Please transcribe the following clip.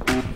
Oh!